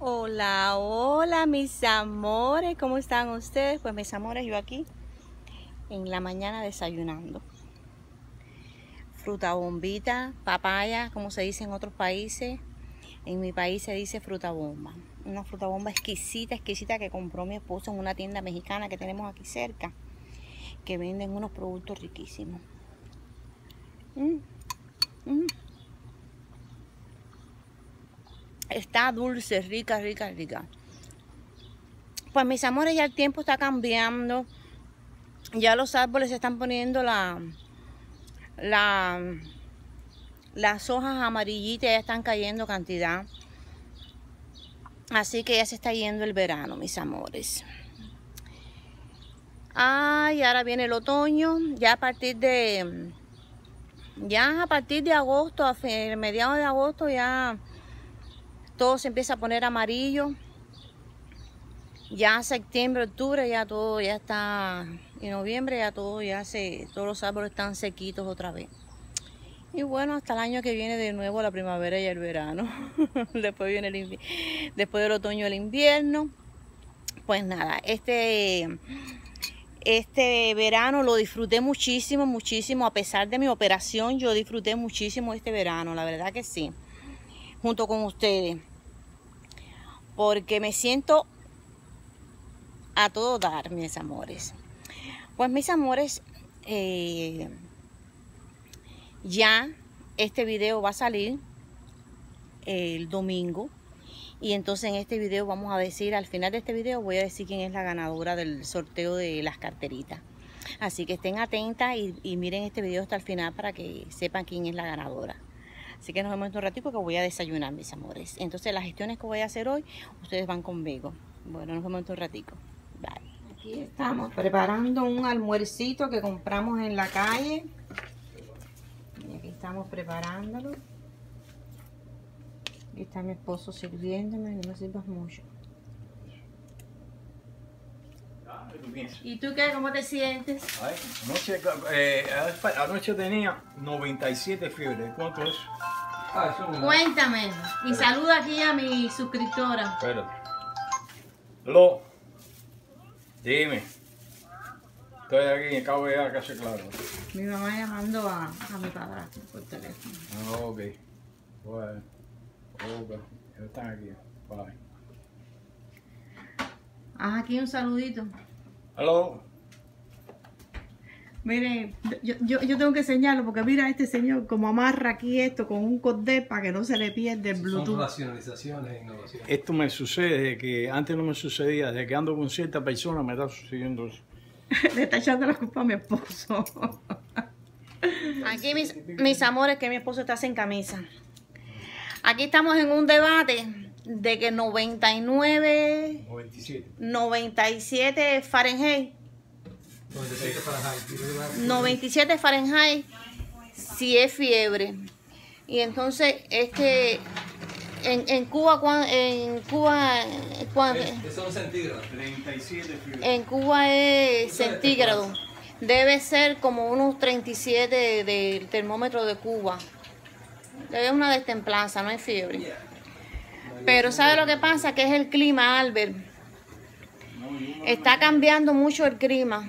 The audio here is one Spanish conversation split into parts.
Hola, hola mis amores, ¿cómo están ustedes? Pues mis amores, yo aquí en la mañana desayunando. Fruta bombita, papaya, como se dice en otros países. En mi país se dice fruta bomba. Una fruta bomba exquisita, exquisita que compró mi esposo en una tienda mexicana que tenemos aquí cerca. Que venden unos productos riquísimos. Mm, mm. Está dulce, rica, rica, rica. Pues mis amores, ya el tiempo está cambiando. Ya los árboles se están poniendo la, la, las hojas amarillitas, ya están cayendo cantidad. Así que ya se está yendo el verano, mis amores. Ay, ahora viene el otoño. Ya a partir de... Ya a partir de agosto, a mediados de agosto, ya todo se empieza a poner amarillo. Ya septiembre, octubre, ya todo ya está, en noviembre ya todo ya se, todos los árboles están sequitos otra vez. Y bueno, hasta el año que viene de nuevo la primavera y el verano. después viene el después del otoño el invierno. Pues nada, este este verano lo disfruté muchísimo, muchísimo. A pesar de mi operación, yo disfruté muchísimo este verano, la verdad que sí. Junto con ustedes porque me siento a todo dar, mis amores. Pues mis amores, eh, ya este video va a salir el domingo. Y entonces en este video vamos a decir, al final de este video voy a decir quién es la ganadora del sorteo de las carteritas. Así que estén atentas y, y miren este video hasta el final para que sepan quién es la ganadora. Así que nos vemos en un ratito que voy a desayunar, mis amores. Entonces las gestiones que voy a hacer hoy, ustedes van conmigo. Bueno, nos vemos en un ratito. Bye. Aquí estamos preparando un almuercito que compramos en la calle. Y aquí estamos preparándolo. Aquí está mi esposo sirviéndome, no me sirvas mucho. ¿Y tú qué? ¿Cómo te sientes? Ay, anoche, eh, anoche tenía 97 fiebre. ¿Cuánto es? Ah, Cuéntame. Y saluda aquí a mi suscriptora. Espérate. Lo. Dime. Estoy aquí, acabo de llegar casi claro. Mi mamá llamando a, a mi padre por teléfono. Ah, ok. Bueno. Ok. Están aquí. Bye. Haz aquí un saludito. Hello. Mire, yo, yo, yo, tengo que enseñarlo porque mira este señor como amarra aquí esto con un cordel para que no se le pierda el Bluetooth. Son racionalizaciones e innovaciones. Esto me sucede que antes no me sucedía, desde que ando con cierta persona me está sucediendo eso. le está echando la culpa a mi esposo. Aquí mis, mis amores que mi esposo está sin camisa. Aquí estamos en un debate de que 99, 97, 97 Fahrenheit. 97 Fahrenheit. 97 Fahrenheit si es fiebre. Y entonces es que en, en Cuba, en Cuba, son centígrados. 37 En Cuba es centígrado. Debe ser como unos 37 del termómetro de Cuba. Debe una destemplanza, no es fiebre. Pero ¿sabe lo que pasa? Que es el clima, Albert. Está cambiando mucho el clima.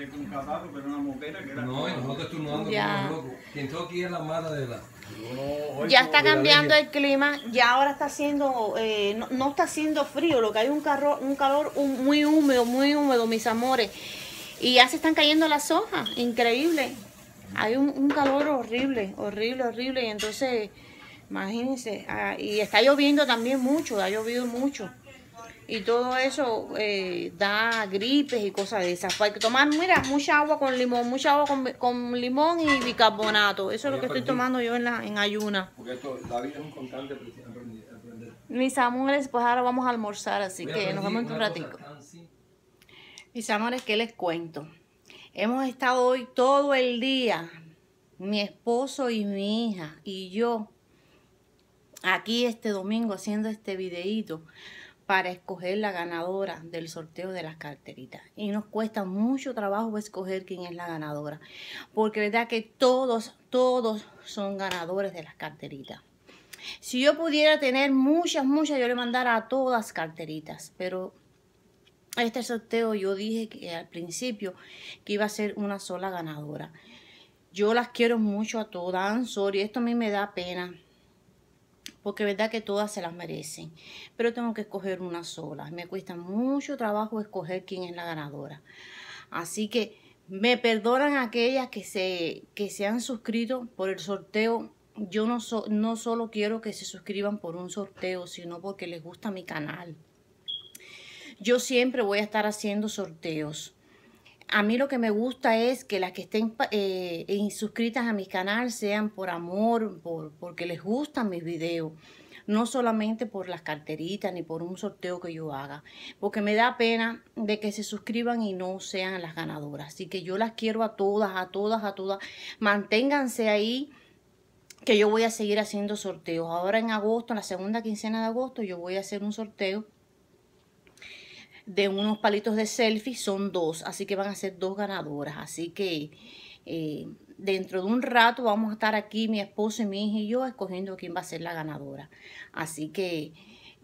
Yo me levanté con un catarro, pero una moquera que era... No, y nosotros estornudando como locos. Quien está aquí es la mala de la... Ya está cambiando el clima, ya ahora está haciendo, eh, no, está haciendo frío, lo que hay un calor, un calor muy húmedo, muy húmedo, mis amores. Y ya se están cayendo las hojas, increíble. Hay un, un calor horrible, horrible, horrible. Y entonces Imagínense, ah, y está lloviendo también mucho, ha llovido mucho. Y todo eso eh, da gripes y cosas de esas. Hay que tomar, mira, mucha agua con limón, mucha agua con, limón y bicarbonato. Eso es lo que estoy tomando yo en, la, en ayuna. Porque la vida es un constante Mis amores, pues ahora vamos a almorzar, así que nos vemos en un ratito. Mis amores, ¿qué les cuento? Hemos estado hoy todo el día, mi esposo y mi hija y yo, aquí este domingo haciendo este videíto para escoger la ganadora del sorteo de las carteritas. Y nos cuesta mucho trabajo escoger quién es la ganadora. Porque verdad que todos, todos son ganadores de las carteritas. Si yo pudiera tener muchas, muchas, yo le mandara a todas carteritas, pero este sorteo yo dije que al principio que iba a ser una sola ganadora. Yo las quiero mucho a todas, sorry, esto a mí me da pena, porque verdad que todas se las merecen, pero tengo que escoger una sola. Me cuesta mucho trabajo escoger quién es la ganadora. Así que me perdonan aquellas que se, que se han suscrito por el sorteo. Yo no, no solo quiero que se suscriban por un sorteo, sino porque les gusta mi canal. Yo siempre voy a estar haciendo sorteos. A mí lo que me gusta es que las que estén eh, suscritas a mi canal sean por amor, por, porque les gustan mis videos no solamente por las carteritas ni por un sorteo que yo haga, porque me da pena de que se suscriban y no sean las ganadoras. Así que yo las quiero a todas, a todas, a todas. Manténganse ahí que yo voy a seguir haciendo sorteos. Ahora en agosto, en la segunda quincena de agosto, yo voy a hacer un sorteo de unos palitos de selfie, son dos, así que van a ser dos ganadoras. Así que eh, dentro de un rato vamos a estar aquí, mi esposo y mi hija y yo, escogiendo quién va a ser la ganadora. Así que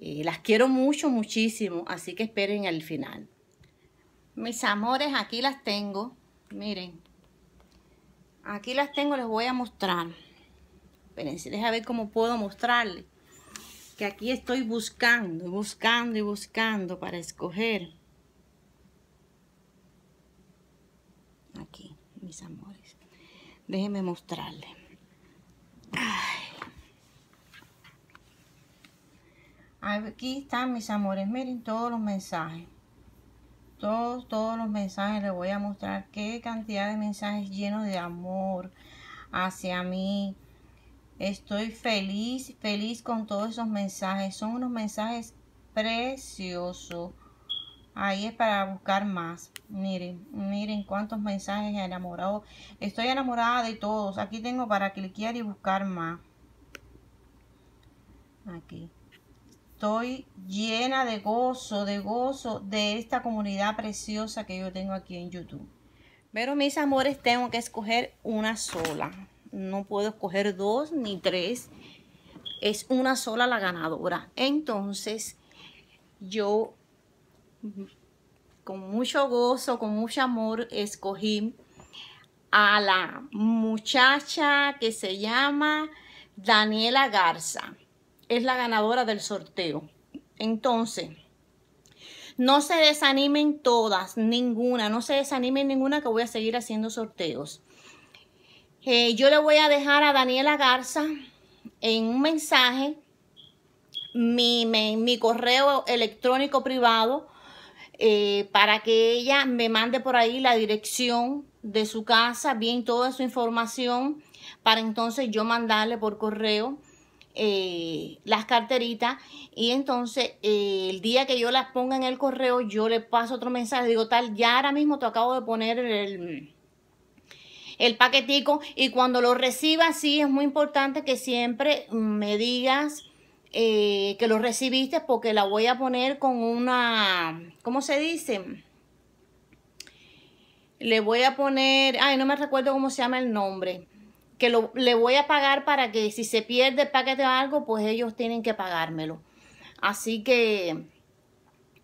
eh, las quiero mucho, muchísimo, así que esperen el final. Mis amores, aquí las tengo. Miren, aquí las tengo, les voy a mostrar. Espérense, déjenme ver cómo puedo mostrarles. Que aquí estoy buscando, buscando y buscando para escoger. Aquí, mis amores. Déjenme mostrarles. Aquí están mis amores. Miren todos los mensajes. Todos, todos los mensajes. Les voy a mostrar qué cantidad de mensajes llenos de amor hacia mí. Estoy feliz, feliz con todos esos mensajes. Son unos mensajes preciosos. Ahí es para buscar más. Miren, miren cuántos mensajes enamorados. Estoy enamorada de todos. Aquí tengo para cliquear y buscar más. Aquí. Estoy llena de gozo, de gozo de esta comunidad preciosa que yo tengo aquí en YouTube. Pero mis amores, tengo que escoger una sola. No puedo escoger dos ni tres. Es una sola la ganadora. Entonces, yo con mucho gozo, con mucho amor, escogí a la muchacha que se llama Daniela Garza es la ganadora del sorteo. Entonces, no se desanimen todas, ninguna, no se desanimen ninguna que voy a seguir haciendo sorteos. Eh, yo le voy a dejar a Daniela Garza en un mensaje mi, mi, correo electrónico privado eh, para que ella me mande por ahí la dirección de su casa, bien toda su información, para entonces yo mandarle por correo eh, las carteritas. Y entonces eh, el día que yo las ponga en el correo yo le paso otro mensaje, digo tal, ya ahora mismo te acabo de poner el, el paquetico y cuando lo reciba sí es muy importante que siempre me digas eh, que lo recibiste porque la voy a poner con una, ¿cómo se dice? Le voy a poner, ay no me recuerdo cómo se llama el nombre que lo, le voy a pagar para que si se pierde el paquete o algo, pues ellos tienen que pagármelo. Así que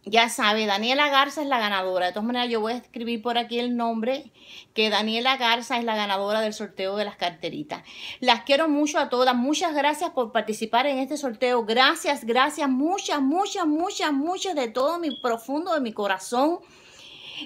ya sabe, Daniela Garza es la ganadora. De todas maneras, yo voy a escribir por aquí el nombre, que Daniela Garza es la ganadora del sorteo de las carteritas. Las quiero mucho a todas. Muchas gracias por participar en este sorteo. Gracias, gracias, muchas, muchas, muchas, muchas de todo mi profundo de mi corazón.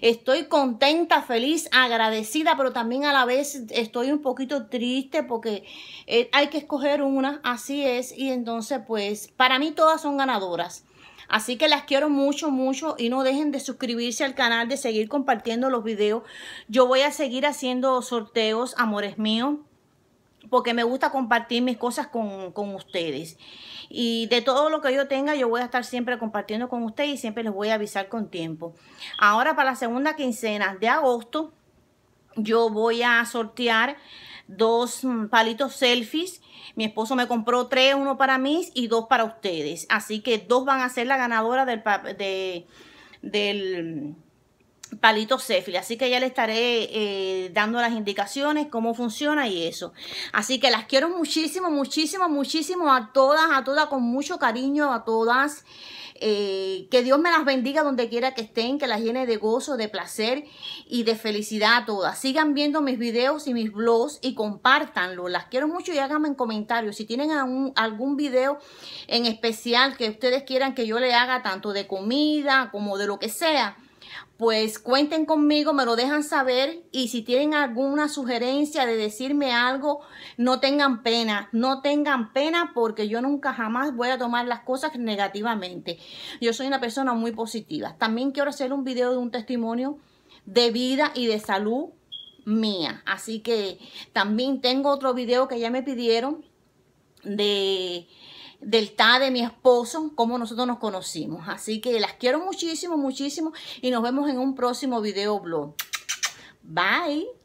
Estoy contenta, feliz, agradecida, pero también a la vez estoy un poquito triste porque eh, hay que escoger una, así es, y entonces pues para mí todas son ganadoras. Así que las quiero mucho, mucho y no dejen de suscribirse al canal, de seguir compartiendo los videos. Yo voy a seguir haciendo sorteos, amores míos porque me gusta compartir mis cosas con, con, ustedes. Y de todo lo que yo tenga, yo voy a estar siempre compartiendo con ustedes y siempre les voy a avisar con tiempo. Ahora para la segunda quincena de agosto, yo voy a sortear dos mm, palitos selfies. Mi esposo me compró tres, uno para mí y dos para ustedes. Así que dos van a ser la ganadora del, de, del palito Cefil. Así que ya le estaré eh, dando las indicaciones, cómo funciona y eso. Así que las quiero muchísimo, muchísimo, muchísimo a todas, a todas, con mucho cariño a todas. Eh, que Dios me las bendiga donde quiera que estén, que las llene de gozo, de placer y de felicidad a todas. Sigan viendo mis videos y mis blogs y compártanlo. Las quiero mucho y háganme en comentarios. Si tienen algún, algún video en especial que ustedes quieran que yo le haga tanto de comida como de lo que sea, pues cuenten conmigo, me lo dejan saber y si tienen alguna sugerencia de decirme algo, no tengan pena, no tengan pena porque yo nunca jamás voy a tomar las cosas negativamente. Yo soy una persona muy positiva. También quiero hacer un video de un testimonio de vida y de salud mía. Así que también tengo otro video que ya me pidieron de del ta de mi esposo, cómo nosotros nos conocimos. Así que las quiero muchísimo, muchísimo y nos vemos en un próximo video blog. Bye.